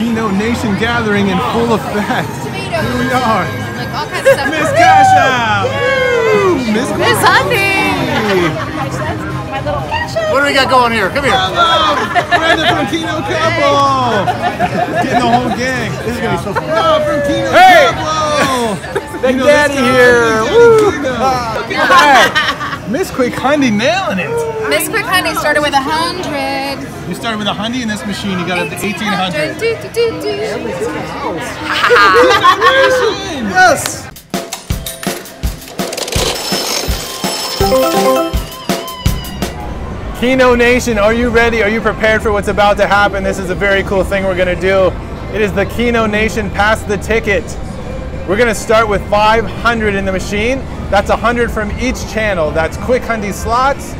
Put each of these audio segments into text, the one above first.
Keno Nation gathering in full effect. Tomatoes. Here we are. Like all kinds of stuff. Miss Cash Out! Woo! Miss Miss Honey. My little cash What do we got going here? Come here. Hello! Brenda from Keno Couple! Getting the whole gang. This is gonna be so fun. Oh, from Keno Hey! Couple! Big You know Daddy here. Woo! Daddy Miss Quick Hundy nailing it. Miss Quick Hundy started with a hundred. You started with a Hundy in this machine, you got up to 1800. Do, do, do, do. Yes! Keno Nation, are you ready? Are you prepared for what's about to happen? This is a very cool thing we're gonna do. It is the Keno Nation Pass the Ticket. We're gonna start with 500 in the machine. That's 100 from each channel. That's Quick Hundy Slots,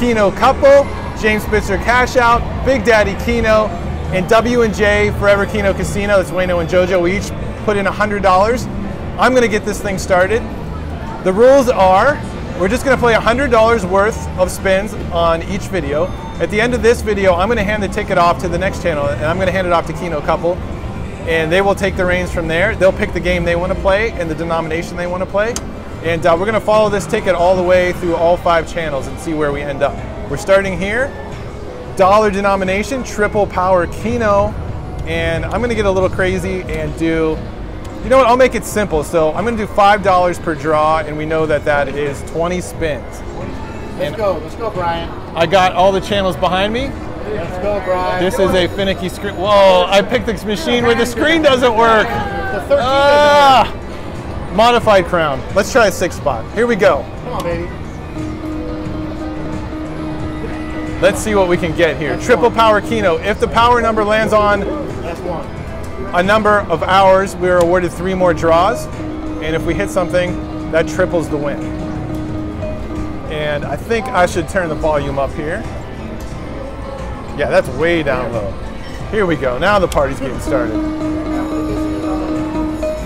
Keno Couple, James Spitzer Cash Out, Big Daddy Keno, and W&J Forever Keno Casino. That's Wayno and JoJo. We each put in $100. I'm gonna get this thing started. The rules are we're just going to play $100 worth of spins on each video. At the end of this video, I'm going to hand the ticket off to the next channel and I'm going to hand it off to Keno Couple and they will take the reins from there. They'll pick the game they want to play and the denomination they want to play. And uh, we're going to follow this ticket all the way through all five channels and see where we end up. We're starting here. Dollar denomination, triple power Keno. And I'm going to get a little crazy and do you know what? I'll make it simple. So I'm going to do five dollars per draw, and we know that that is 20 spins. Let's go. Let's go, Brian. I got all the channels behind me. Let's go, Brian. This is a finicky screen. Whoa! I picked this machine where the screen doesn't work. the 13 Ah! Modified crown. Let's try a six spot. Here we go. Come on, baby. Let's see what we can get here. Triple power Keno. If the power number lands on That's one. a number of hours, we are awarded three more draws. And if we hit something, that triples the win. And I think I should turn the volume up here. Yeah, that's way down low. Here we go. Now the party's getting started.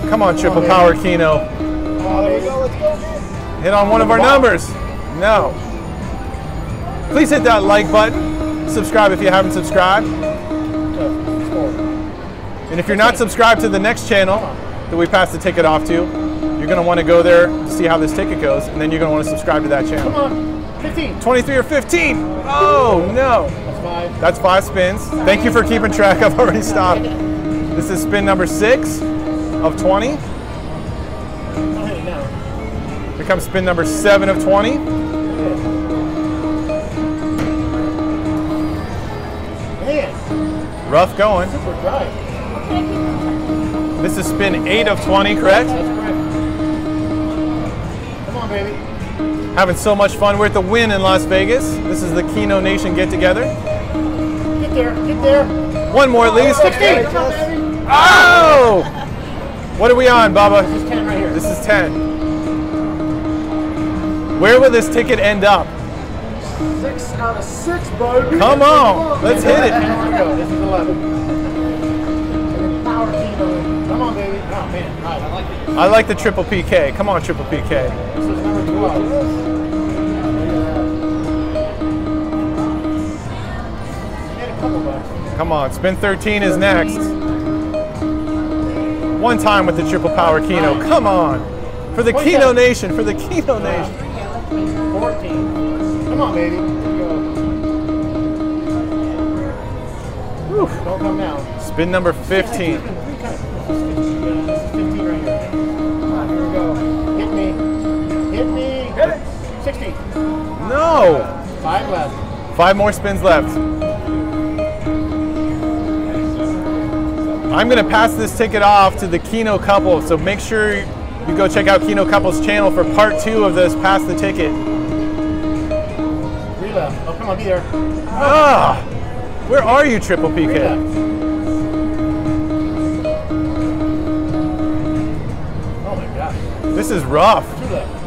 Come on, triple power Keno. Oh, there you go. Let's go. Hit on one of our numbers. No. Please hit that like button. Subscribe if you haven't subscribed. And if you're not subscribed to the next channel that we pass the ticket off to, you're going to want to go there to see how this ticket goes, and then you're going to want to subscribe to that channel. Come on. 15. 23 or 15. Oh, no. That's five. That's five spins. Thank you for keeping track. I've already stopped. This is spin number six of 20. Don't hit it now. Here comes spin number seven of 20. Man, Rough going. super dry. This is spin eight of 20, correct? That's correct. Come on, baby. Having so much fun. We're at the Wynn in Las Vegas. This is the Keno Nation get together. Get there. Get there. One more at least. 16. Come on, baby. Oh! What are we on, Baba? This is 10 right here. This is 10. Where will this ticket end up? Six out of six, bro. Come on, let's hit it. Here we go. This is 11. Power kilo. Come on, baby. Oh, man. All right, I like it. I like the triple PK. Come on, triple PK. This is number 12. Get a couple bucks. Come on, spin 13 is next. One time with the triple power Keno. Come on. For the Keno Nation, for the Keno Nation. 14. Come on, baby. Here we go. Don't come down. Spin number 15. 15 right here. Come on, here we go. Hit me. Hit me. Hit it. 16. No! Five left. Five more spins left. I'm going to pass this ticket off to the Keno couple, so make sure you go check out Keno Couple's channel for part two of this Pass the Ticket. Left. Oh, come on, be there. Ah! Where are you, Triple PK? left. Oh. This is rough.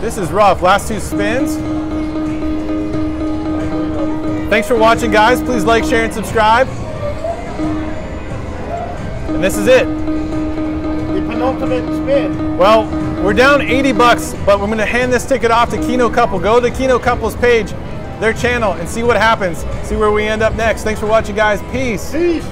This is rough. Last two spins. Thanks for watching, guys. Please like, share, and subscribe. And this is it. The penultimate spin. Well, we're down 80 bucks, but we're going to hand this ticket off to Keno Couple. Go to Keno Couple's page, their channel, and see what happens. See where we end up next. Thanks for watching, guys. Peace. Peace.